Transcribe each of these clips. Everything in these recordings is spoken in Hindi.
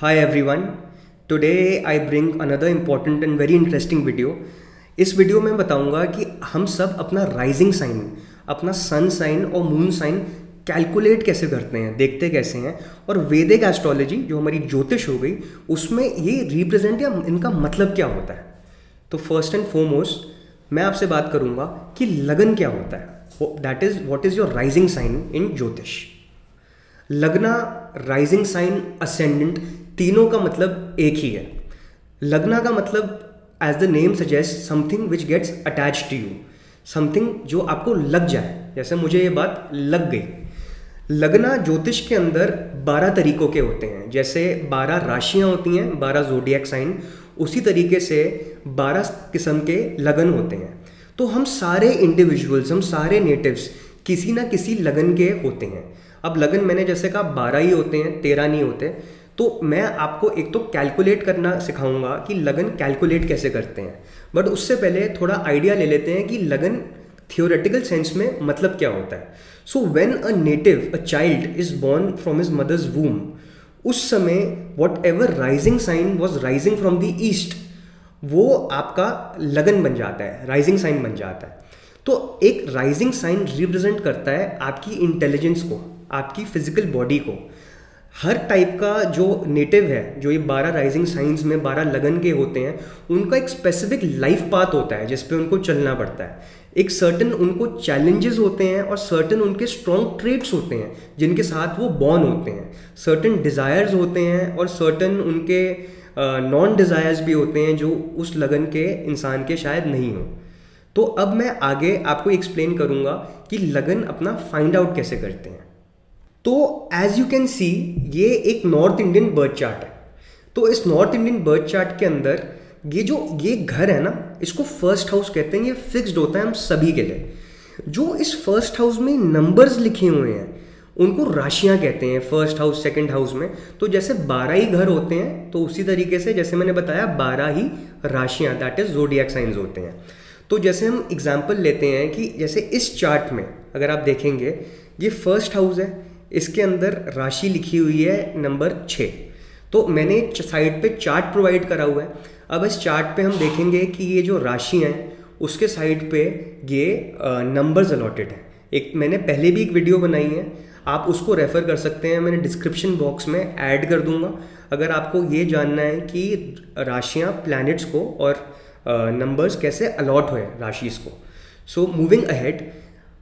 Hi everyone. Today I bring another important and very interesting video. इस वीडियो में बताऊँगा कि हम सब अपना राइजिंग साइन अपना सन साइन और मून साइन कैलकुलेट कैसे करते हैं, देखते कैसे हैं और वैदिक एस्ट्रोलॉजी जो हमारी ज्योतिष हो गई, उसमें ये रिप्रेजेंट या इनका मतलब क्या होता है तो फ़र्स्ट एंड फोरमोस्ट मैं आपसे बात करूँगा कि लगन क्या होता है that is what is your rising sign in ज्योतिष लगना राइजिंग साइन असेंडेंट तीनों का मतलब एक ही है। लगना का मतलब as the name suggest something which gets attach to you something जो आपको लग जाए। जैसे मुझे ये बात लग गई। लगना ज्योतिष के अंदर बारह तरीकों के होते हैं। जैसे बारह राशियाँ होती हैं, बारह जोडियक साइन उसी तरीके से बारह किस्म के लगन होते हैं। तो हम सारे इंडिविजुअल्स हम सारे नेटिव्स किसी ना किसी लगन के होते हैं। अब लगन मैंने जैसे कहा, बारह ही होते हैं, तेरह नहीं होते। तो मैं आपको एक तो कैलकुलेट करना सिखाऊँगा कि लगन कैलकुलेट कैसे करते हैं। बट उससे पहले थोड़ा आइडिया ले लेते हैं कि लगन थियोरेटिकल सेंस में मतलब क्या होता है। So when a native a child is born from his mother's womb उस समय whatever rising sign was rising from the east वो आपका लगन बन जाता है राइजिंग साइन बन जाता है। तो एक राइजिंग साइन रिप्रेजेंट करता है आपकी इंटेलिजेंस को, आपकी फ़िज़िकल बॉडी को। हर टाइप का जो नेटिव है, जो ये बारह राइजिंग साइंस में, बारह लगन के होते हैं, उनका एक स्पेसिफिक लाइफ पाथ होता है जिसपे उनको चलना पड़ता है। एक सर्टन उनको चैलेंजेस होते हैं और सर्टन उनके स्ट्रॉन्ग ट्रेट्स होते हैं, जिनके साथ वो बॉर्न होते हैं। सर्टन डिज़ायर्स होते हैं और सर्टन उनके नॉन डिज़ायर्स भी होते हैं, जो उस लगन के इंसान के शायद नहीं हों। तो अब मैं आगे आपको एक्सप्लेन करूँगा कि लगन अपना फाइंड आउट कैसे करते हैं। तो एज यू कैन सी ये एक नॉर्थ इंडियन बर्थ चार्ट है। तो इस नॉर्थ इंडियन बर्थ चार्ट के अंदर ये जो, ये घर है ना, इसको फ़र्स्ट हाउस कहते हैं, ये फिक्स्ड होता है हम सभी के लिए। जो इस फ़र्स्ट हाउस में नंबर्स लिखे हुए हैं, उनको राशियाँ कहते हैं फ़र्स्ट हाउस सेकंड हाउस में। तो जैसे बारह ही घर होते हैं तो उसी तरीके से जैसे मैंने बताया, बारह ही राशियाँ दैट इज़ जोडियक साइंस होते हैं। तो जैसे हम एग्ज़ाम्पल लेते हैं कि जैसे इस चार्ट में, अगर आप देखेंगे, ये फ़र्स्ट हाउस है इसके अंदर राशि लिखी हुई है नंबर छः तो मैंने साइड पे चार्ट प्रोवाइड करा हुआ है। अब इस चार्ट पे हम देखेंगे कि ये जो राशि हैं, उसके साइड पे ये नंबर्स अलॉटेड हैं। एक मैंने पहले भी एक वीडियो बनाई है। आप उसको रेफ़र कर सकते हैं। मैंने डिस्क्रिप्शन बॉक्स में ऐड कर दूँगा। अगर आपको ये जानना है कि राशियाँ प्लैनेट्स को और नंबर्स कैसे अलॉट हुए राशिज़ को सो मूविंग अहेड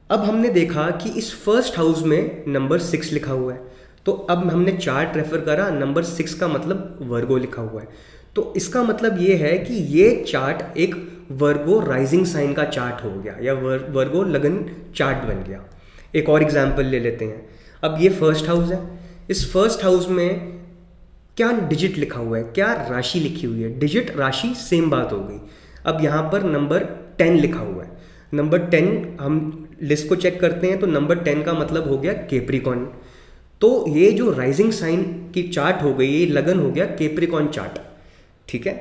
अब हमने देखा कि इस फ़र्स्ट हाउस में नंबर सिक्स लिखा हुआ है। तो अब हमने चार्ट रेफर करा नंबर सिक्स का मतलब वर्गो लिखा हुआ है। तो इसका मतलब ये है कि ये चार्ट एक वर्गो राइजिंग साइन का चार्ट हो गया या वर, वर्गो लगन चार्ट बन गया। एक और एग्ज़ाम्पल ले लेते हैं। अब ये फ़र्स्ट हाउस है। इस फ़र्स्ट हाउस में क्या डिजिट लिखा हुआ है? क्या राशि लिखी हुई है? डिजिट राशि सेम बात हो गई। अब यहाँ पर नंबर टेन लिखा हुआ है। नंबर टेन हम लिस्ट को चेक करते हैं तो नंबर टेन का मतलब हो गया केप्रिकॉन तो ये जो राइजिंग साइन की चार्ट हो गई, ये लगन हो गया केप्रिकॉन चार्ट ठीक है?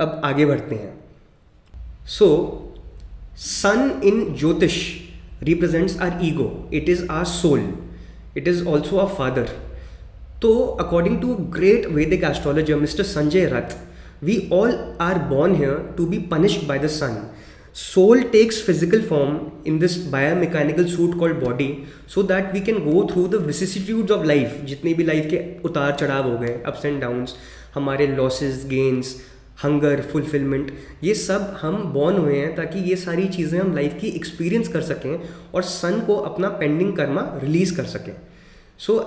अब आगे बढ़ते हैं. So sun in Jyotish represents our ego it is our soul it is also our father तो according to great Vedic astrologer mister Sanjay Rath we all are born here to be punished by the sun soul takes physical form in this biomechanical suit called body so that we can go through the vicissitudes of life, जितने भी लाइफ के उतार चढ़ाव हो गए अप्स एंड डाउन्स हमारे लॉसेस गेन्स हंगर फुलफिलमेंट ये सब हम बॉर्न हुए हैं ताकि ये सारी चीज़ें हम लाइफ की एक्सपीरियंस कर सकें और सन को अपना पेंडिंग कर्मा रिलीज़ कर सकें। सो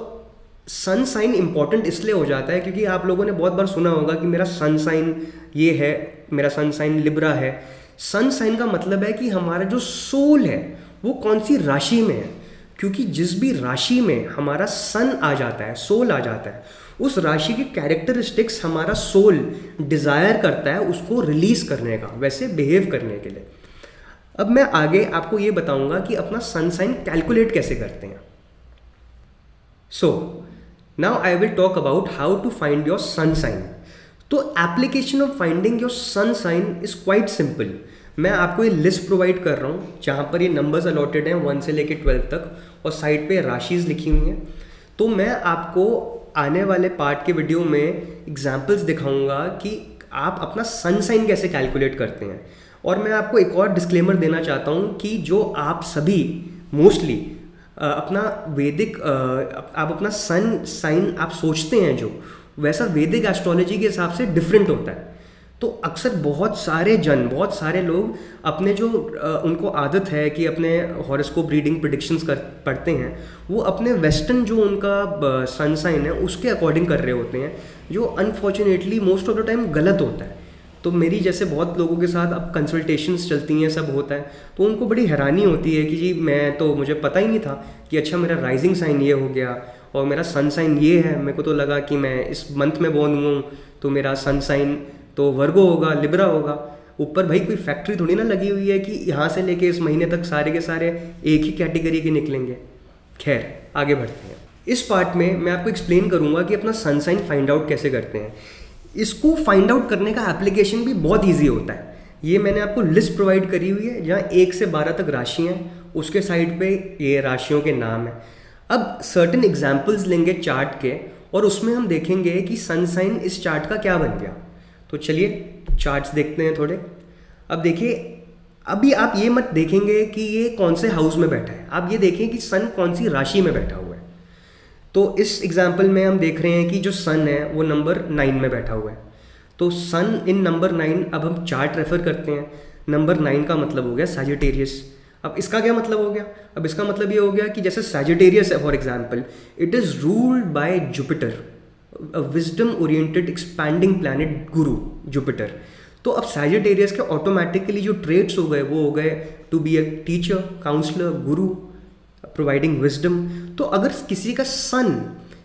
सन साइन इंपॉर्टेंट इसलिए हो जाता है क्योंकि आप लोगों ने बहुत बार सुना होगा कि मेरा सन साइन ये है, मेरा सन साइन लिब्रा है। सन साइन का मतलब है कि हमारा जो सोल है, वो कौन सी राशि में है? क्योंकि जिस भी राशि में हमारा सन आ जाता है सोल आ जाता है, उस राशि के कैरेक्टरिस्टिक्स हमारा सोल डिज़ायर करता है उसको रिलीज़ करने का, वैसे बिहेव करने के लिए। अब मैं आगे आपको ये बताऊँगा कि अपना सन साइन कैलकुलेट कैसे करते हैं। So now I will talk about how to find your sun sign तो application of finding your sun sign is quite simple मैं आपको ये लिस्ट प्रोवाइड कर रहा हूँ, जहाँ पर ये नंबर्स अलॉटेड हैं वन से लेकर ट्वेल्व तक, और साइड पे राशिज लिखी हुई हैं। तो मैं आपको आने वाले पार्ट के वीडियो में एग्जाम्पल्स दिखाऊँगा कि आप अपना सन साइन कैसे कैलकुलेट करते हैं। और मैं आपको एक और डिस्क्लेमर देना चाहता हूँ कि जो आप सभी मोस्टली अपना वैदिक आप अपना सन साइन आप सोचते हैं जो वैसा वैदिक एस्ट्रोलॉजी के हिसाब से डिफरेंट होता है। तो अक्सर बहुत सारे जन, बहुत सारे लोग अपने जो उनको आदत है कि अपने हॉरोस्कोप रीडिंग प्रडिक्शंस कर, पढ़ते हैं, वो अपने वेस्टर्न जो उनका सन साइन है, उसके अकॉर्डिंग कर रहे होते हैं, जो unfortunately most of the time गलत होता है। तो मेरी जैसे बहुत लोगों के साथ अब कंसल्टेशंस चलती हैं, सब होता है तो उनको बड़ी हैरानी होती है कि जी, मैं तो मुझे पता ही नहीं था कि अच्छा मेरा राइजिंग साइन ये हो गया और मेरा सन साइन ये है, मेरे को तो लगा कि मैं इस मंथ में बोर्न हुआ हूँ तो मेरा सन साइन तो वर्गो होगा लिब्रा होगा। ऊपर भाई कोई फैक्ट्री थोड़ी ना लगी हुई है कि यहाँ से लेके इस महीने तक सारे के सारे एक ही कैटेगरी के निकलेंगे। खैर, आगे बढ़ते हैं। इस पार्ट में मैं आपको एक्सप्लेन करूँगा कि अपना सनसाइन फाइंड आउट कैसे करते हैं। इसको फाइंड आउट करने का एप्लीकेशन भी बहुत ईजी होता है। ये मैंने आपको लिस्ट प्रोवाइड करी हुई है, जहाँ एक से बारह तक राशि हैं। उसके साइड पे ये राशियों के नाम है। अब सर्टन एग्जाम्पल्स लेंगे चार्ट के और उसमें हम देखेंगे कि सनसाइन इस चार्ट का क्या बन गया। तो चलिए चार्ट्स देखते हैं थोड़े। अब देखिए, अभी आप ये मत देखेंगे कि ये कौन से हाउस में बैठा है। आप ये देखें कि सन कौन सी राशि में बैठा हुआ है। तो इस एग्ज़ाम्पल में हम देख रहे हैं कि जो सन है, वो नंबर नाइन में बैठा हुआ है। तो सन इन नंबर नाइन अब हम चार्ट रेफर करते हैं। नंबर नाइन का मतलब हो गया सैजिटेरियस अब इसका क्या मतलब हो गया? अब इसका मतलब ये हो गया कि जैसे सैजिटेरियस है for example it is ruled by Jupiter wisdom oriented expanding planet Guru Jupiter तो अब सैजिटेरियस के ऑटोमेटिकली जो ट्रेड्स हो गए, वो हो गए to be a teacher counsellor guru providing wisdom तो अगर किसी का सन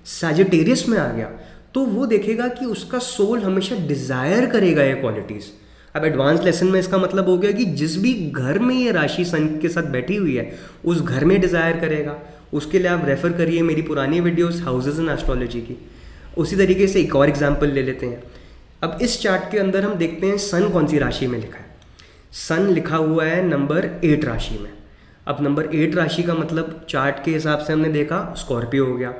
सैजिटेरियस में आ गया तो वो देखेगा कि उसका सोल हमेशा डिज़ायर करेगा ये क्वालिटीज़ अब एडवांस लेसन में इसका मतलब हो गया कि जिस भी घर में ये राशि सन के साथ बैठी हुई है, उस घर में डिज़ायर करेगा। उसके लिए आप रेफ़र करिए मेरी पुरानी वीडियोस हाउसेज इन एस्ट्रोलॉजी की। उसी तरीके से एक और एग्ज़ाम्पल ले लेते हैं। अब इस चार्ट के अंदर हम देखते हैं सन कौन सी राशि में लिखा है। सन लिखा हुआ है नंबर एट राशि में। अब नंबर एट राशि का मतलब चार्ट के हिसाब से हमने देखा स्कॉर्पियो हो गया।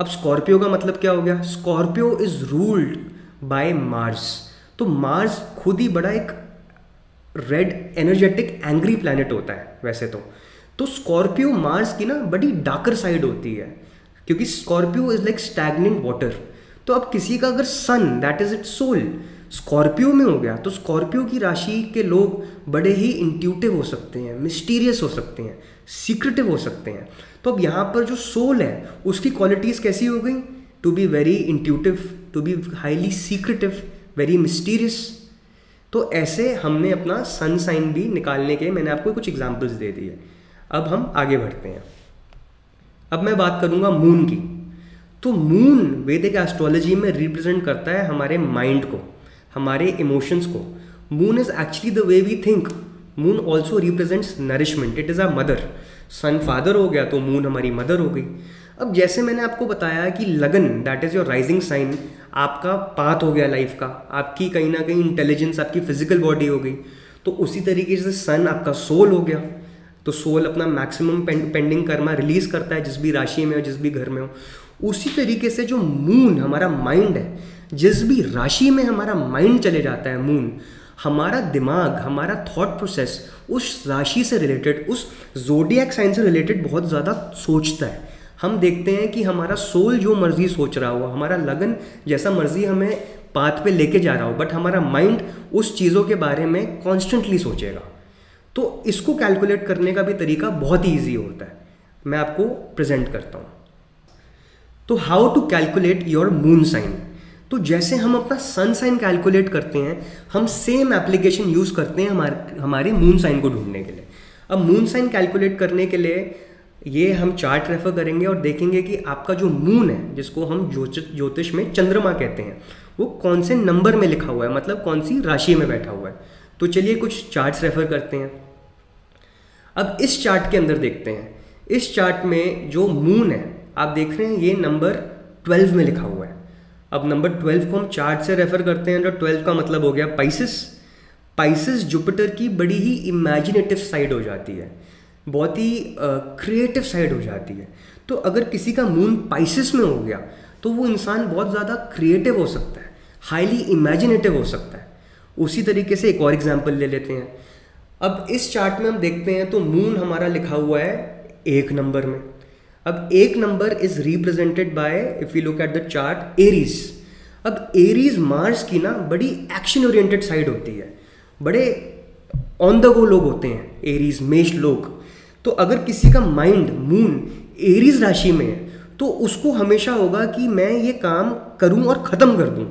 अब स्कॉर्पियो का मतलब क्या हो गया? Scorpio is ruled by Mars तो मार्स खुद ही बड़ा एक रेड एनर्जेटिक एंग्री प्लैनेट होता है, वैसे तो। तो स्कॉर्पियो मार्स की ना बड़ी डार्कर साइड होती है, क्योंकि Scorpio is like stagnant water तो अब किसी का अगर sun that is it soul Scorpio में हो गया तो स्कॉर्पियो की राशि के लोग बड़े ही इंट्यूटिव हो सकते हैं मिस्टीरियस हो सकते हैं सीक्रेटिव हो सकते हैं। तो अब यहाँ पर जो सोल है, उसकी क्वालिटीज़ कैसी हो गई? To be very intuitive to be highly secretive very mysterious तो ऐसे हमने अपना सन साइन भी निकालने के मैंने आपको कुछ एग्जाम्पल्स दे दिए। अब हम आगे बढ़ते हैं। अब मैं बात करूँगा मून की। तो मून वैदिक एस्ट्रोलॉजी में रिप्रेजेंट करता है हमारे माइंड को, हमारे इमोशंस को। Moon is actually the way we think moon also represents nourishment it is a mother sun father हो गया तो मून हमारी मदर हो गई। अब जैसे मैंने आपको बताया कि lagan that is your rising sign आपका पाथ हो गया लाइफ का। आपकी कहीं ना कहीं इंटेलिजेंस आपकी फ़िज़िकल बॉडी हो गई। तो उसी तरीके से सन आपका सोल हो गया। तो सोल अपना मैक्सिमम पेंडिंग कर्मा रिलीज़ करता है, जिस भी राशि में हो, जिस भी घर में हो। उसी तरीके से जो मून हमारा माइंड है, जिस भी राशि में हमारा माइंड चले जाता है मून हमारा दिमाग, हमारा थॉट प्रोसेस उस राशि से रिलेटेड उस जोडियक साइन से रिलेटेड बहुत ज़्यादा सोचता है। हम देखते हैं कि हमारा सोल जो मर्ज़ी सोच रहा हो, हमारा लगन जैसा मर्ज़ी हमें पाथ पे लेके जा रहा हो बट हमारा माइंड उस चीज़ों के बारे में कॉन्स्टेंटली सोचेगा। तो इसको कैलकुलेट करने का भी तरीका बहुत ही ईजी होता है। मैं आपको प्रेजेंट करता हूँ। तो how to calculate your moon sign तो जैसे हम अपना सन साइन कैलकुलेट करते हैं, हम सेम एप्लीकेशन यूज़ करते हैं हमारे हमारे मून साइन को ढूँढने के लिए। अब मून साइन कैलकुलेट करने के लिए ये हम चार्ट रेफर करेंगे और देखेंगे कि आपका जो मून है, जिसको हम ज्योतिष में चंद्रमा कहते हैं, वो कौन से नंबर में लिखा हुआ है? मतलब कौन सी राशि में बैठा हुआ है? तो चलिए कुछ चार्ट्स रेफर करते हैं। अब इस चार्ट के अंदर देखते हैं। इस चार्ट में जो मून है, आप देख रहे हैं ये नंबर ट्वेल्व में लिखा हुआ है। अब नंबर ट्वेल्व को हम चार्ट से रेफर करते हैं, जो ट्वेल्व का मतलब हो गया पाइसिस पाइसिस जुपिटर की बड़ी ही इमेजिनेटिव साइड हो जाती है। बहुत ही क्रिएटिव साइड हो जाती है। तो अगर किसी का मून पाइसिस में हो गया तो वो इंसान बहुत ज़्यादा क्रिएटिव हो सकता है हाईली इमेजिनेटिव हो सकता है। उसी तरीके से एक और एग्ज़ाम्पल ले लेते हैं। अब इस चार्ट में हम देखते हैं तो मून हमारा लिखा हुआ है एक नंबर में। अब एक number is represented by if you look at the chart Aries अब एरीज मार्स की ना बड़ी एक्शन ओरिएंटेड साइड होती है। बड़े ऑन द गो लोग होते हैं एरीज मेष लोग। तो अगर किसी का माइंड मून एरीज राशि में है तो उसको हमेशा होगा कि मैं ये काम करूँ और ख़त्म कर दूँ।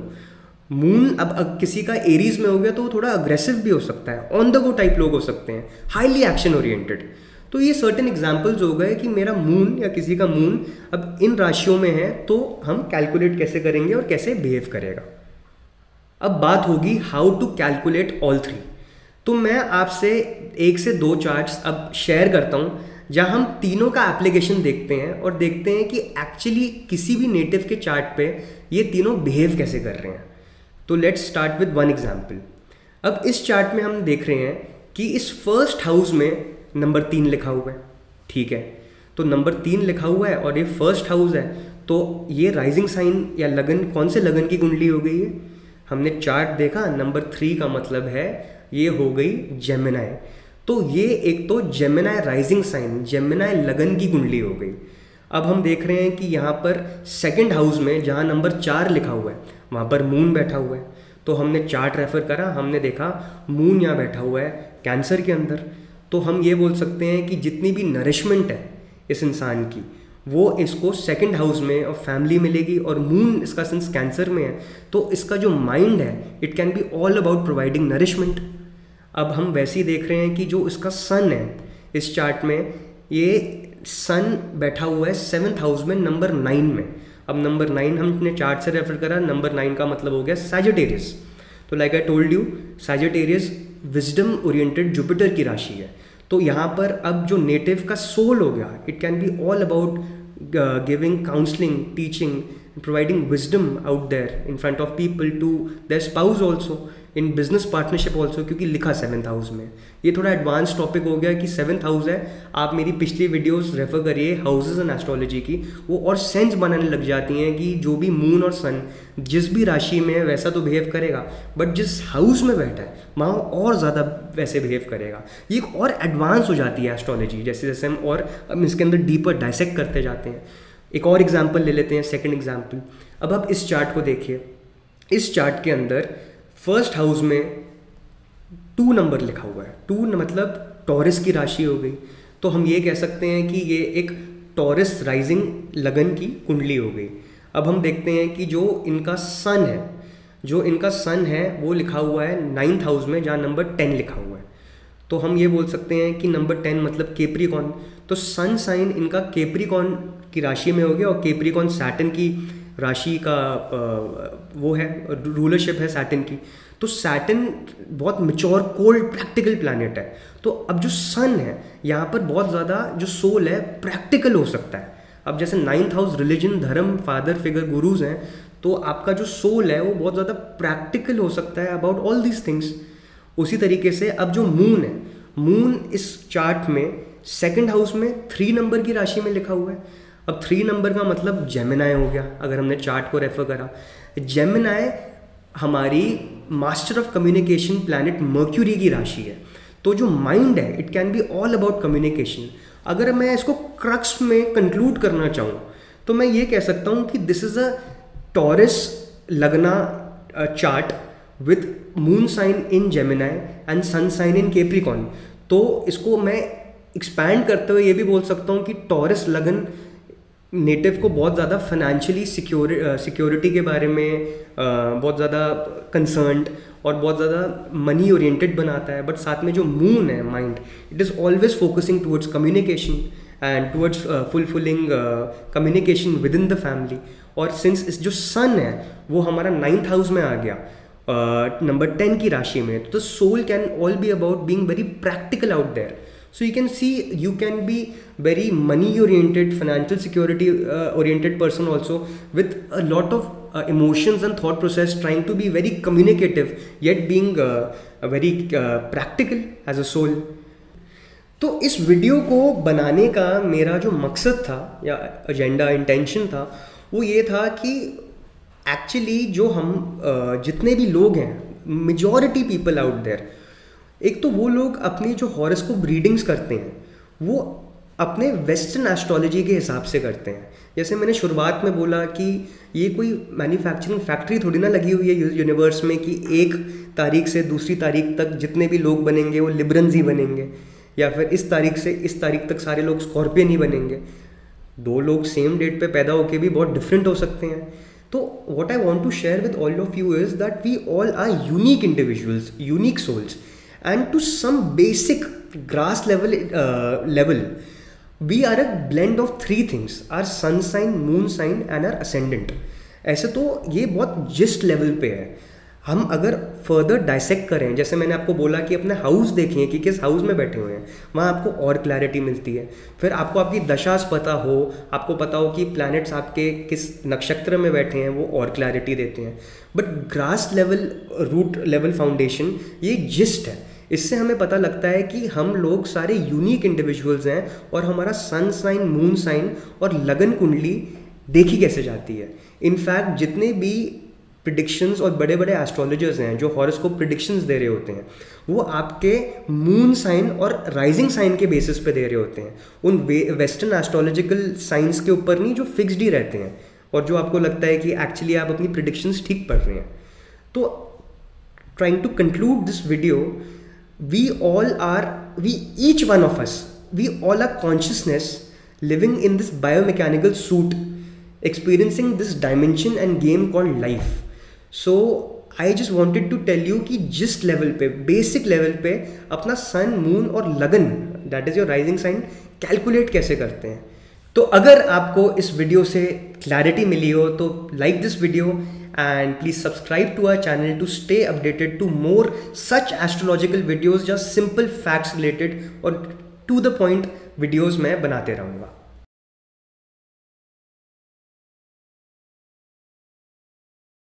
मून अब, किसी का एरीज में हो गया तो वो थोड़ा अग्रेसिव भी हो सकता है ऑन द गो टाइप लोग हो सकते हैं हाईली एक्शन ओरिएंटेड तो ये सर्टेन एग्जाम्पल्स हो गए कि मेरा मून या किसी का मून अब इन राशियों में है तो हम कैलकुलेट कैसे करेंगे और कैसे बिहेव करेगा। अब बात होगी how to calculate all three तो मैं आपसे एक से दो चार्ट्स अब शेयर करता हूँ, जहाँ हम तीनों का एप्लीकेशन देखते हैं और देखते हैं कि एक्चुअली किसी भी नेटिव के चार्ट पे ये तीनों बिहेव कैसे कर रहे हैं। तो let's start with one example अब इस चार्ट में हम देख रहे हैं कि इस फ़र्स्ट हाउस में नंबर तीन लिखा हुआ है, ठीक है? तो नंबर तीन लिखा हुआ है और ये फ़र्स्ट हाउस है तो ये राइजिंग साइन या लगन, कौन से लगन की कुंडली हो गई है? हमने चार्ट देखा नंबर थ्री का मतलब है ये हो गई जेमिनाई तो ये एक तो जेमिनाय राइजिंग साइन जेमिनाय लगन की कुंडली हो गई. अब हम देख रहे हैं कि यहाँ पर सेकंड हाउस में जहाँ नंबर चार लिखा हुआ है, वहाँ पर मून बैठा हुआ है. तो हमने चार्ट रेफर करा, हमने देखा मून यहाँ बैठा हुआ है कैंसर के अंदर. तो हम ये बोल सकते हैं कि जितनी भी नरिशमेंट है इस इंसान की, वो इसको सेकंड हाउस में और फैमिली मिलेगी और मून इसका सेंस कैंसर में है. तो इसका जो माइंड है it can be all about providing nourishment अब हम वैसे देख रहे हैं कि जो इसका सन है, इस चार्ट में, ये सन बैठा हुआ है सेवन्थ हाउस में नंबर नाइन में। अब नंबर नाइन हमने चार्ट से रेफर करा नंबर नाइन का मतलब हो गया सैजिटेरियस तो like I told you Sagittarius wisdom oriented Jupiter की राशि है। तो यहाँ पर अब जो नेटिव का सोल हो गया it can be all about giving counselling teaching providing wisdom out there in front of people to their spouse also in business partnership also क्योंकि लिखा सेवन्थ हाउस में। ये थोड़ा एडवांस टॉपिक हो गया कि सेवन्थ हाउस है, आप मेरी पिछली वीडियोस रेफर करिए हाउसेज एंड एस्ट्रोलॉजी की। वो और सेंस बनाने लग जाती हैं कि जो भी मून और सन जिस भी राशि में है, वैसा तो बिहेव करेगा बट जिस हाउस में बैठा है, वहाँ और ज़्यादा वैसे बिहेव करेगा। ये एक और एडवांस हो जाती है एस्ट्रोलॉजी जैसे जैसे हम और हम इसके अंदर डीपर डायसेक्ट करते जाते हैं। एक और एग्ज़ाम्पल ले लेते हैं सेकेंड एग्ज़ाम्पल अब आप इस चार्ट को देखिए। इस चार्ट के अंदर फ़र्स्ट हाउस में टू नंबर लिखा हुआ है। टू मतलब टॉरस की राशि हो गई। तो हम ये कह सकते हैं कि ये एक टॉरस राइजिंग लगन की कुंडली हो गई। अब हम देखते हैं कि जो इनका सन है, जो इनका सन है, वो लिखा हुआ है नाइन्थ हाउस में, जहाँ नंबर टेन लिखा हुआ है। तो हम ये बोल सकते हैं कि नंबर टेन मतलब केप्रिकॉन तो सन साइन इनका केप्रिकॉन की राशि में हो गया और केप्रिकॉन सैटन की राशि का वो है रूलरशिप है सैटन की। तो सैटन बहुत मिच्योर कोल्ड प्रैक्टिकल प्लानट है। तो अब जो सन है, यहाँ पर बहुत ज़्यादा जो सोल है प्रैक्टिकल हो सकता है। अब जैसे ninth house religion dharma father figure gurus हैं तो आपका जो सोल है, वो बहुत ज़्यादा प्रैक्टिकल हो सकता है अबाउट ऑल दीज थिंग्स उसी तरीके से अब जो मून है मून इस चार्ट में सेकंड हाउस में थ्री नंबर की राशि में लिखा हुआ है। अब थ्री नंबर का मतलब जेमिनाय हो गया, अगर हमने चार्ट को रेफर करा। जेमिनाय हमारी master of communication planet Mercury की राशि है। तो जो माइंड है it can be all about communication अगर मैं इसको क्रक्स में कंक्लूड करना चाहूँ तो मैं ये कह सकता हूँ कि this is a Taurus lagna chart with moon sign in Gemini and sun sign in Capricorn तो इसको मैं एक्सपैंड करते हुए ये भी बोल सकता हूँ कि टॉरस लगन नेटिव को बहुत ज़्यादा फाइनेंशियली सिक्योर सिक्योरिटी के बारे में uh, बहुत ज़्यादा कंसर्नड और बहुत ज़्यादा मनी ओरिएंटेड बनाता है बट साथ में जो मून है mind it is always focusing towards communication and towards fulfilling communication with in the family और सिंस इस जो सन है वो हमारा नाइन्थ हाउस में आ गया नंबर uh, टेन की राशि में तो soul can all be about being very practical out there so you can see you can be very money oriented financial security oriented person also with a lot of emotions and thought process trying to be very communicative yet being very practical as a soul तो इस वीडियो को बनाने का मेरा जो मकसद था, या एजेंडा इंटेंशन था, वो ये था कि एक्चुअली जो हम uh, जितने भी लोग हैं मेजॉरिटी पीपल आउट देयर एक तो वो लोग अपनी जो हॉरस्कोप रीडिंग्स करते हैं, वो अपने वेस्टर्न एस्ट्रोलॉजी के हिसाब से करते हैं। जैसे मैंने शुरुआत में बोला कि ये कोई मैन्युफैक्चरिंग फैक्ट्री थोड़ी ना लगी हुई है यूनिवर्स में कि एक तारीख से दूसरी तारीख तक जितने भी लोग बनेंगे वो लिबरन्स ही बनेंगे, या फिर इस तारीख से इस तारीख तक सारे लोग स्कॉर्पियन ही बनेंगे। दो लोग सेम डेट पे पैदा होके भी बहुत डिफरेंट हो सकते हैं। तो what I want to share with all of you is that we all are unique individuals unique souls and to some basic gross level level we are a blend of three things our sun sign moon sign and our ascendant ऐसे तो ये बहुत जिस्ट लेवल पे है। हम अगर फर्दर डाइसेक्ट करें, जैसे मैंने आपको बोला कि अपने हाउस देखें कि किस हाउस में बैठे हुए हैं, वहाँ आपको और क्लैरिटी मिलती है। फिर आपको आपकी दशास पता हो, आपको पता हो कि प्लैनेट्स आपके किस नक्षत्र में बैठे हैं, वो और क्लैरिटी देते हैं। But gross level root level foundation ये जिस्ट है। इससे हमें पता लगता है कि हम लोग सारे यूनिक इंडिविजुअल्स हैं और हमारा सन साइन मून साइन और लगन कुंडली देखी कैसे जाती है। इनफैक्ट जितने भी प्रिडिक्शंस और बड़े बड़े एस्ट्रोलॉजर्स हैं जो हॉरोस्कोप प्रिडिक्शंस दे रहे होते हैं, वो आपके मून साइन और राइजिंग साइन के बेसिस पे दे रहे होते हैं। उन वेस्टर्न एस्ट्रोलॉजिकल साइंस के ऊपर नहीं, जो फिक्सड ही रहते हैं और जो आपको लगता है कि एक्चुअली आप अपनी प्रिडिक्शंस ठीक पढ़ रहे हैं। तो trying to conclude this video we all are we each one of us we all are consciousness living in this biomechanical suit experiencing this dimension and game called life so I just wanted to tell you कि जिस लेवल पे बेसिक लेवल पे अपना सन मून और lagan that is your rising sign calculate कैसे करते हैं तो अगर आपको इस वीडियो से क्लैरिटी मिली हो तो like this video and please subscribe to our channel to stay updated to more such astrological videos या सिंपल फैक्ट्स रिलेटेड और टू द पॉइंट वीडियोज़ मैं बनाते रहूँगा।